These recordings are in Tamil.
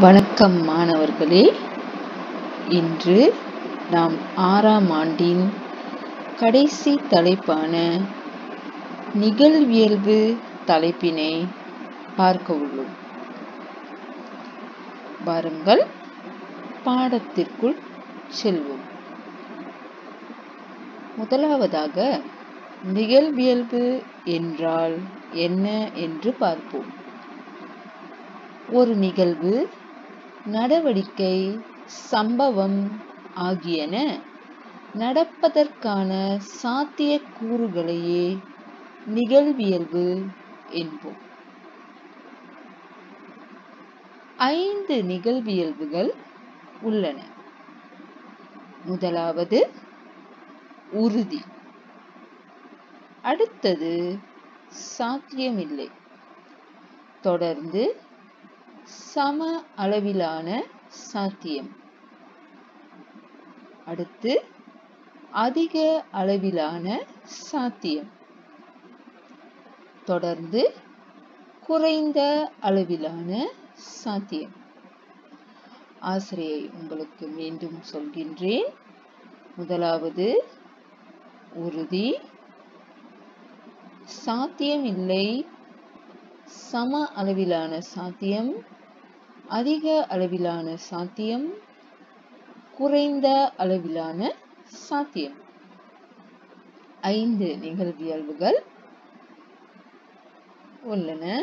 வணக்கம் மாணவர்களே. இன்று நாம் ஆறாம் ஆண்டின் கடைசி தலைப்பான நிகழ்வியல்பு தலைப்பினை பார்க்க உள்ளோம். வாருங்கள் பாடத்திற்குள் செல்வோம். முதலாவதாக நிகழ்வியல்பு என்றால் என்ன என்று பார்ப்போம். ஒரு நிகழ்வு நடவடிக்கை சம்பவம் ஆகியன நடப்பதற்கான சாத்திய கூறுகளையே நிகழ்வியல்பு என்போம். ஐந்து நிகழ்வியல்புகள் உள்ளன. முதலாவது உறுதி. அடுத்தது சாத்தியமில்லை. தொடர்ந்து சம அளவிலான சாத்தியம். அடுத்து அதிக அளவிலான சாத்தியம். தொடர்ந்து குறைந்த அளவிலான சாத்தியம். ஆசிரியை உங்களுக்கு மீண்டும் சொல்கின்றேன். முதலாவது உறுதி. சாத்தியம் இல்லை. சம அளவிலான சாத்தியம். அதிக அளவிலான சாத்தியம் குறைந்த அளவிலான சாத்தியம். ஐந்து நிகழ்வியல்புகள் உள்ளன.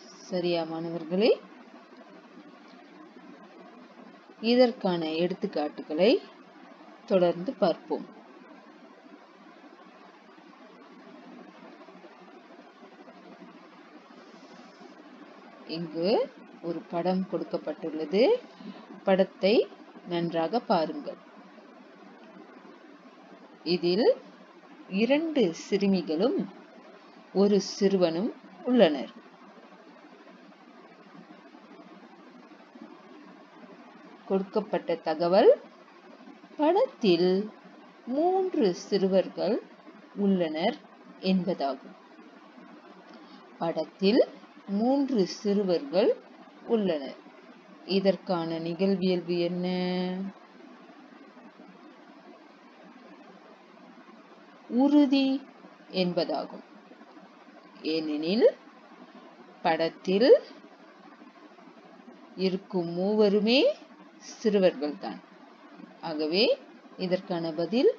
சரியா மாணவர்களே? இதற்கான எடுத்துக்காட்டுகளை தொடர்ந்து பார்ப்போம். இங்கு ஒரு படம் கொடுக்கப்பட்டுள்ளது. படத்தை நன்றாக பாருங்கள். இதில் இரண்டு சிறுமிகளும் ஒரு சிறுவனும் உள்ளனர். கொடுக்கப்பட்ட தகவல் படத்தில் மூன்று சிறுவர்கள் உள்ளனர் என்பதாகும். படத்தில் மூன்று சிறுவர்கள் உள்ளனர். இதற்கான நிகழ்வியல்பு என்ன? உறுதி என்பதாகும். ஏனெனில் படத்தில் இருக்கும் மூவருமே சிறுவர்கள்தான். ஆகவே இதற்கான பதில்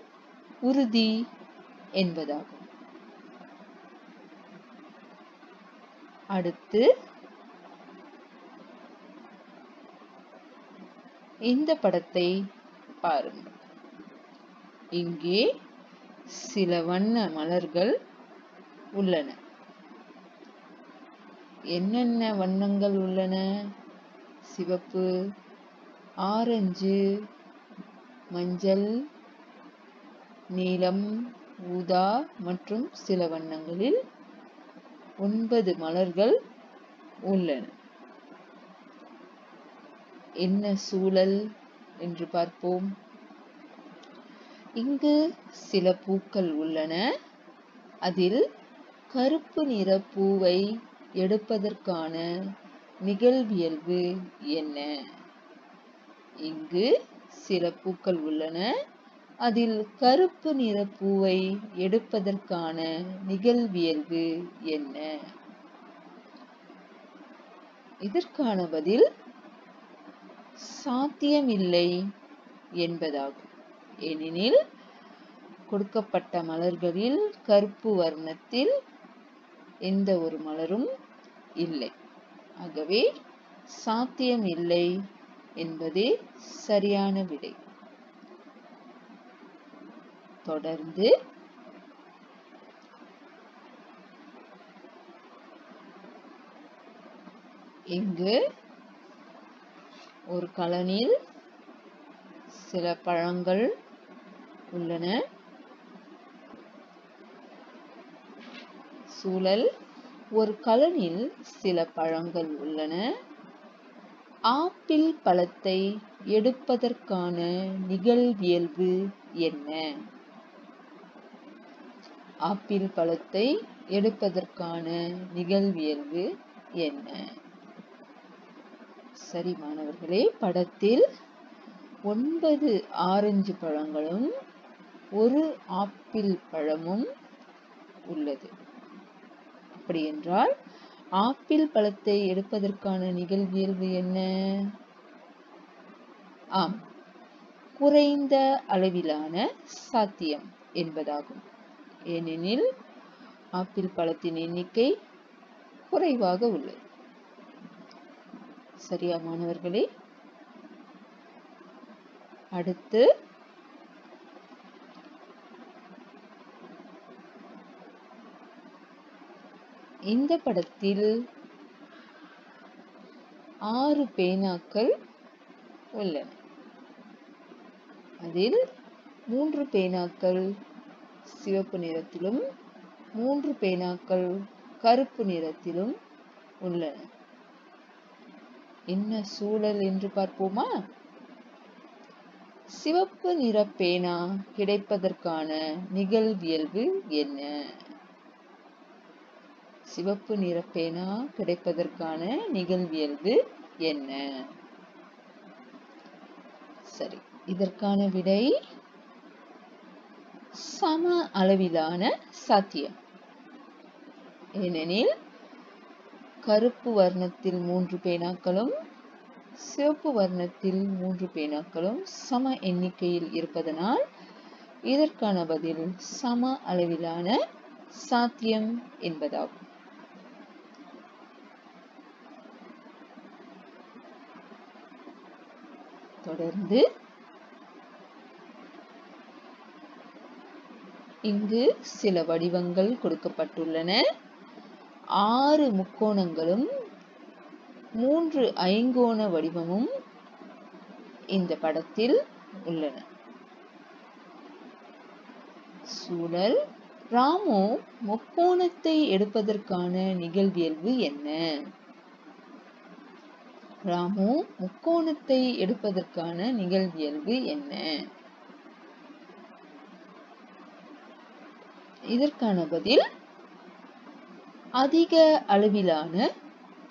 உறுதி என்பதாகும். அடுத்து இந்த படத்தை பாருங்கள் இங்கே சில வண்ண மலர்கள் உள்ளன. என்னென்ன வண்ணங்கள் உள்ளன? சிவப்பு ஆரஞ்சு மஞ்சள் நீலம் ஊதா மற்றும் சில வண்ணங்களில் ஒன்பது மலர்கள் உள்ளன. என்ன சூழல் என்று பார்ப்போம். இங்கு சில பூக்கள் உள்ளன. அதில் கருப்பு நிற பூவை எடுப்பதற்கான நிகழ்வியல்பு என்ன? இங்கு சில பூக்கள் உள்ளன. அதில் கருப்பு நிற பூவை எடுப்பதற்கான நிகழ்வியல்பு என்ன? இதற்கான பதில் சாத்தியமில்லை என்பதாகும். ஏனெனில் கொடுக்கப்பட்ட மலர்களில் கருப்பு வர்ணத்தில் எந்த ஒரு மலரும் இல்லை. ஆகவே சாத்தியம் இல்லை என்பதே சரியான விடை. தொடர்ந்து இங்கு ஒரு கலனில் சில பழங்கள் உள்ளன. சூழல் ஒரு கலனில் சில பழங்கள் உள்ளன. ஆப்பிள் பழத்தை எடுப்பதற்கான நிகழ்வியல்பு என்ன? ஆப்பிள் பழத்தை எடுப்பதற்கான நிகழ்வியல்பு என்ன? சரி மாணவர்களே படத்தில் ஒன்பது ஆரஞ்சு பழங்களும் ஒரு ஆப்பிள் பழமும் உள்ளது. அப்படி என்றால் ஆப்பிள் பழத்தை எடுப்பதற்கான நிகழ்வியல்பு என்ன? ஆம் குறைந்த அளவிலான சாத்தியம் என்பதாகும். ஏனெனில் ஆப்பிள் பழத்தின் எண்ணிக்கை குறைவாக உள்ளது. சரியா மாணவர்களே? அடுத்து இந்த படத்தில் ஆறு பேனாக்கள் உள்ளன. அதில் மூன்று பேனாக்கள் சிவப்பு நிறத்திலும் மூன்று பேனாக்கள் கருப்பு நிறத்திலும் உள்ளன. என்ன சூழல் என்று பார்ப்போமா? சிவப்பு நிற பேனா கிடைப்பதற்கான நிகழ்வியல்பு என்ன? சிவப்பு நிற பேனா கிடைப்பதற்கான நிகழ்வியல்பு என்ன? சரி இதற்கான விடை சம அளவிலான சாத்தியம். ஏனெனில் கருப்பு வர்ணத்தில் மூன்று பேனாக்களும் சிவப்பு வர்ணத்தில் மூன்று பேனாக்களும் சம எண்ணிக்கையில் இருப்பதனால் இதற்கான பதில் சம அளவிலான சாத்தியம் என்பதாகும். தொடர்ந்து இங்கு சில வடிவங்கள் கொடுக்கப்பட்டுள்ளன. ஆறு முக்கோணங்களும் மூன்று ஐங்கோண வடிவமும் இந்த படத்தில் உள்ளன. சூழல். ராமு முக்கோணத்தை எடுப்பதற்கான நிகழ்வியல்பு என்ன? ராமு முக்கோணத்தை எடுப்பதற்கான நிகழ்வியல்பு என்ன? இதற்கான பதில் அதிக அளவிலான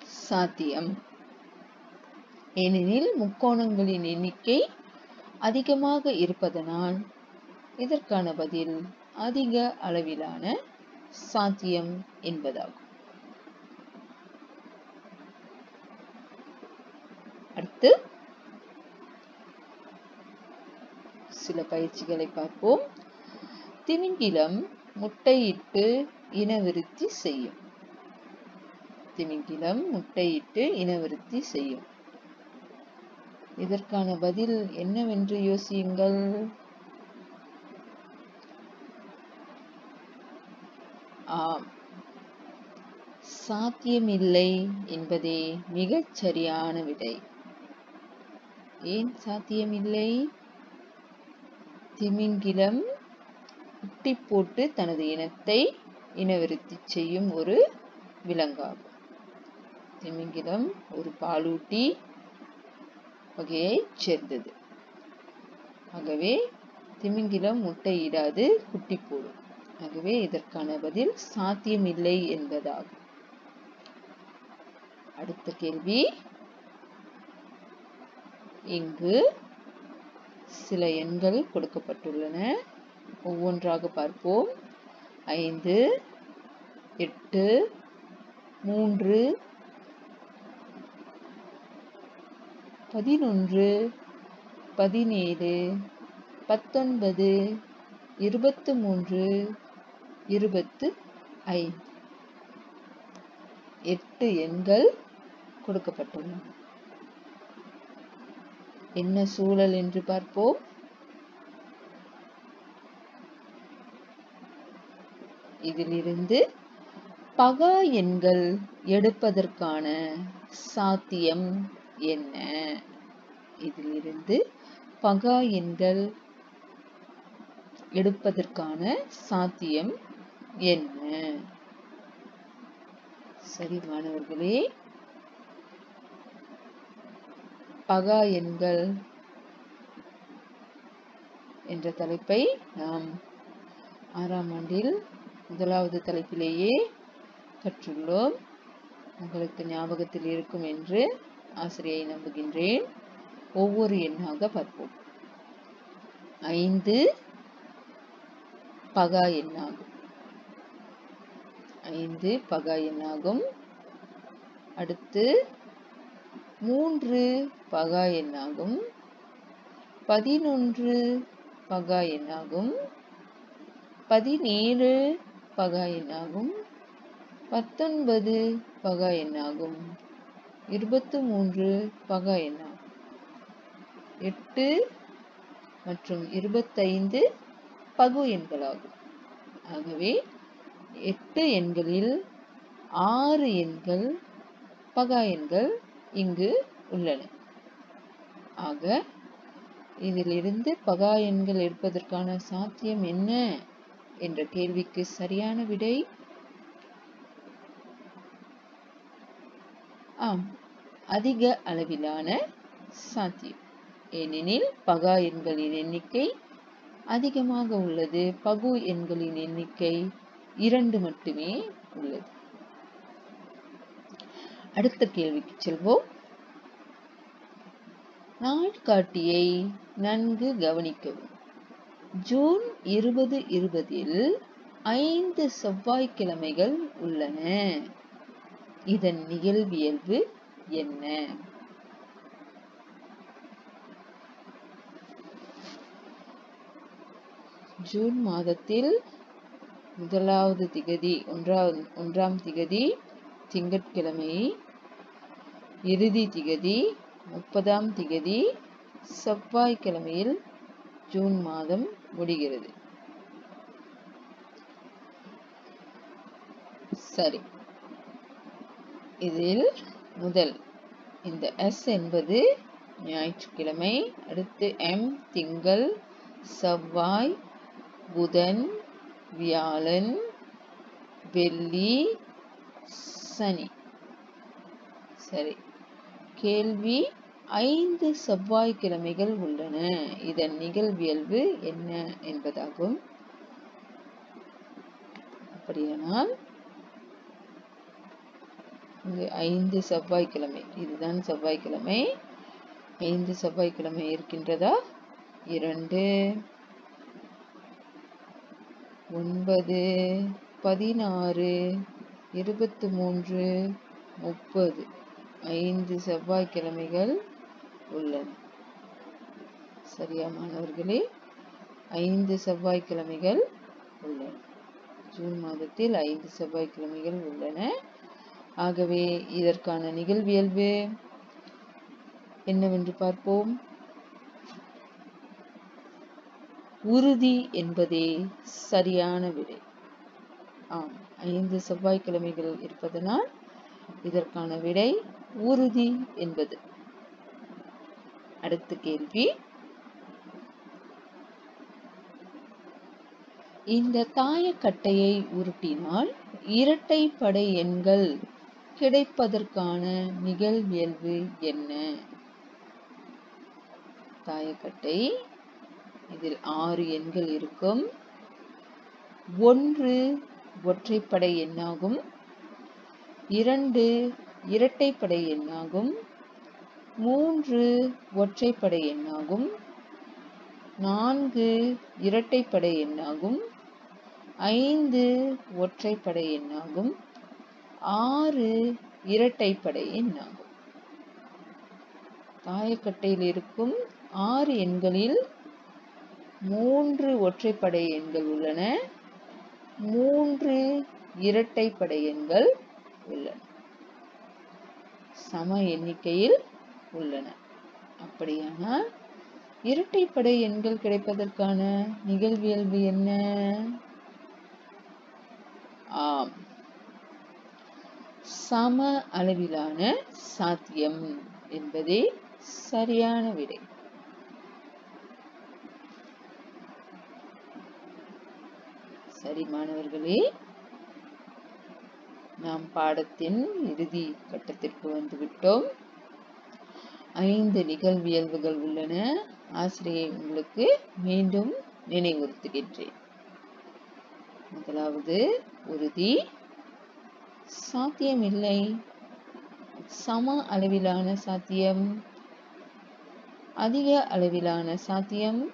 சாத்தியம். ஏனெனில் முக்கோணங்களின் எண்ணிக்கை அதிகமாக இருப்பதனால் இதற்கான பதில் அதிக அளவிலான சாத்தியம் என்பதாகும். அடுத்து சில பயிற்சிகளை பார்ப்போம். திமிங்கிலம் முட்டையிட்டு இனவிருத்தி செய்யும். திமிங்கிலம் முட்டையிட்டு இனவிருத்தி செய்யும். இதற்கான பதில் என்னவென்று யோசியுங்கள். ஆம். சாத்தியமில்லை என்பதே மிகச் சரியான விடை. ஏன் சாத்தியமில்லை? திமிங்கிலம் குட்டி போட்டு தனது இனத்தை இனவிருத்தி செய்யும் ஒரு விலங்காகும். திமிங்கிலம் ஒரு பாலூட்டி வகையை சேர்ந்தது. ஆகவே திமிங்கிலம் முட்டையிடாது குட்டி போடும் ஆகவே இதற்கான பதில் சாத்தியமில்லை என்பதாகும். அடுத்த கேள்வி. இங்கு சில எண்கள் கொடுக்கப்பட்டுள்ளன. ஒவ்வொன்றாக பார்ப்போம். ஐந்து எட்டு மூன்று பதினொன்று பதினேழு பத்தொன்பது இருபத்து மூன்று இருபத்து ஐந்து. எட்டு எண்கள் கொடுக்கப்பட்டுள்ளன. என்ன சூழல் என்று பார்ப்போம். இதிலிருந்து பகா எண்கள் எடுப்பதற்கான சாத்தியம் என்ன? இதிலிருந்து பகா எண்கள் எடுப்பதற்கான சாத்தியம் என்ன? சரி மாணவர்களே. பகா எண்கள் என்ற தலைப்பை நாம் ஆறாம் ஆண்டில் முதலாவது தலைப்பிலேயே கற்றுள்ளோம். உங்களுக்கு ஞாபகத்தில் இருக்கும் என்று ஆசிரியை நம்புகின்றேன். ஒவ்வொரு எண்ணாக பார்ப்போம். ஐந்து பகா எண்ணாகும். ஐந்து பகா எண்ணாகும். அடுத்து மூன்று பகா எண்ணாகும். பதினொன்று பகா எண்ணாகும். பதினேழு பகா எண்ணாகும் பத்தொன்பது பகா எண்ணாகும் இருபத்து மூன்று பகா எண்ணாகும் எட்டு மற்றும் இருபத்தைந்து பகு எண்களாகும் ஆகவே எட்டு எண்களில் ஆறு எண்கள் பகா எண்கள் இங்கு உள்ளன. ஆக இதிலிருந்து பகா எண்கள் இருப்பதற்கான சாத்தியம் என்ன? என்ற கேள்விக்கு சரியான விடை. ஆம் அதிக அளவிலான சாத்தியம். ஏனெனில் பகா எண்களின் எண்ணிக்கை அதிகமாக உள்ளது. பகு எண்களின் எண்ணிக்கை இரண்டு மட்டுமே உள்ளது. அடுத்த கேள்விக்கு செல்வோம். நாட்காட்டியை நன்கு கவனிக்கவும். ஜூன் இருபது இருபதில் ஐந்து செவ்வாய்க்கிழமைகள் உள்ளன. இதன் நிகழ்வியல்பு என்ன? ஜூன் மாதத்தில் முதலாவது திகதி ஒன்றாவது ஒன்றாம் திகதி திங்கட்கிழமை இறுதி திகதி முப்பதாம் திகதி செவ்வாய்க்கிழமையில் ஜூன் மாதம் முடிகிறது. சரி. இதில் முதல் இந்த எஸ் என்பது ஞாயிற்றுக்கிழமை அடுத்து எம் திங்கள் செவ்வாய் புதன் வியாழன் வெள்ளி சனி. சரி. கேள்வி ஐந்து செவ்வாய்க்கிழமைகள் உள்ளன. இதன் நிகழ்வியல்பு என்ன என்பதாகும். அப்படியானால் இங்கு ஐந்து செவ்வாய்க்கிழமை. இதுதான் செவ்வாய்க்கிழமை. ஐந்து செவ்வாய்க்கிழமை இருக்கின்றதா? இரண்டு ஒன்பது பதினாறு இருபத்து மூன்று முப்பது. ஐந்து செவ்வாய்க்கிழமைகள் உள்ளன சரியா மாணவர்களே ஐந்து செவ்வாய்க்கிழமைகள் உள்ளன ஜூன் மாதத்தில் ஐந்து செவ்வாய்க்கிழமைகள் உள்ளன. ஆகவே இதற்கான நிகழ்வியல்பு என்னவென்று பார்ப்போம். உறுதி என்பதே சரியான விடை. ஆம் ஐந்து செவ்வாய்க்கிழமைகள் இருப்பதனால் இதற்கான விடை உறுதி என்பது. அடுத்த கேள்வி. இந்த தாயக்கட்டையை உருட்டினால் இரட்டைப்படை எண்கள் கிடைப்பதற்கான நிகழ்வியல்பு என்ன? தாயக்கட்டை. இதில் ஆறு எண்கள் இருக்கும். ஒன்று ஒற்றைப்படை எண்ணாகும். இரண்டு இரட்டைப்படை எண்ணாகும். மூன்று ஒற்றைப்படை எண்ணாகும். நான்கு இரட்டைப்படை எண்ணாகும். ஐந்து ஒற்றைப்படை எண்ணாகும். ஆறு இரட்டைப்படை எண்ணாகும். தாயக்கட்டையில் இருக்கும் ஆறு எண்களில் மூன்று ஒற்றைப்படை எண்கள் உள்ளன. மூன்று இரட்டைப்படை எண்கள் உள்ளன. சம எண்ணிக்கையில் உள்ளன. அப்படியானால் இரட்டைப்படை எண்கள் கிடைப்பதற்கான நிகழ்வியல்பு என்ன? ஆம். சம அளவிலான சாத்தியம் என்பதே சரியான விடை. சரி மாணவர்களே நாம் பாடத்தின் இறுதி கட்டத்திற்கு வந்துவிட்டோம். ஐந்து நிகழ்வியல்புகள் உள்ளன. ஆசிரியை உங்களுக்கு மீண்டும் நினைவுறுத்துகின்றேன். முதலாவது உறுதி. சாத்தியமில்லை. சம அளவிலான சாத்தியம். அதிக அளவிலான சாத்தியம்.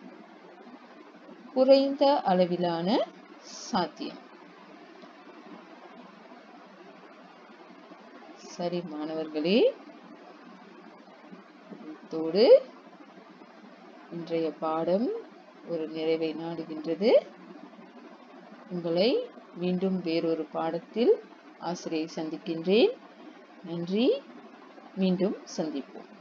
குறைந்த அளவிலான சாத்தியம். சரி மாணவர்களே. இத்தோடு இன்றைய பாடம் ஒரு நிறைவை நாடுகின்றது. உங்களை மீண்டும் வேறொரு பாடத்தில் ஆசிரியை சந்திக்கின்றேன். நன்றி. மீண்டும் சந்திப்போம்.